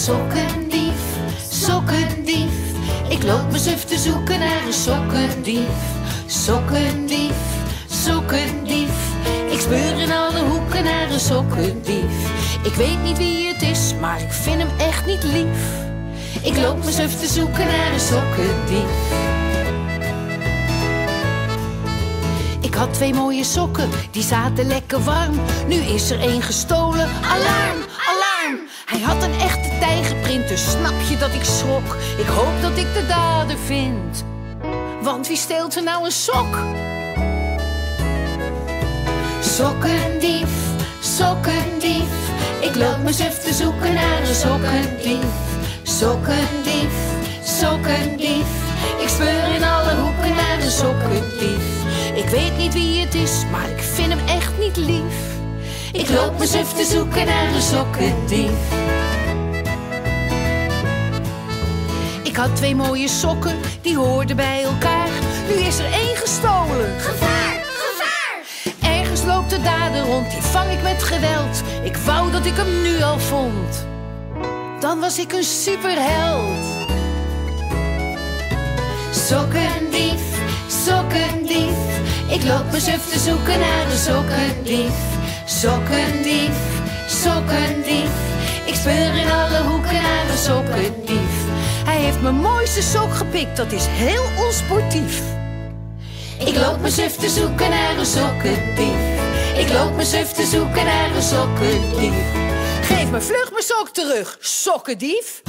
sokkendief, sokkendief. Ik loop suf te zoeken naar een sokkendief. Sokkendief, sokkendief. Ik speur in alle hoeken naar een sokkendief. Ik weet niet wie het is, maar ik vind hem echt niet lief. Ik loop suf te zoeken naar een sokkendief. Ik had twee mooie sokken, die zaten lekker warm. Nu is er één gestolen. Alarm! Hij had een echte tijgerprint, dus snap je dat ik schrok? Ik hoop dat ik de dader vind. Want wie steelt er nou een sok? Sokkendief, sokkendief. Ik loop suf te zoeken naar een sokkendief. Sokkendief, sokkendief. Ik speur in alle hoeken naar een sokkendief. Ik weet niet wie het is, maar ik vind hem echt niet lief. Ik loop mijn suf te zoeken naar een sokkendief. Ik had twee mooie sokken, die hoorden bij elkaar. Nu is er één gestolen. Gevaar, gevaar! Ergens loopt de dader rond, die vang ik met geweld. Ik wou dat ik hem nu al vond. Dan was ik een superheld. Sokkendief, sokkendief. Ik loop mijn suf te zoeken naar een sokkendief. Sokkendief, sokkendief. Ik speur in alle hoeken naar een sokkendief. Hij heeft mijn mooiste sok gepikt, dat is heel onsportief. Ik loop mijn suf te zoeken naar een sokkendief. Ik loop mijn suf te zoeken naar een sokkendief. Geef me vlug mijn sok terug, sokkendief.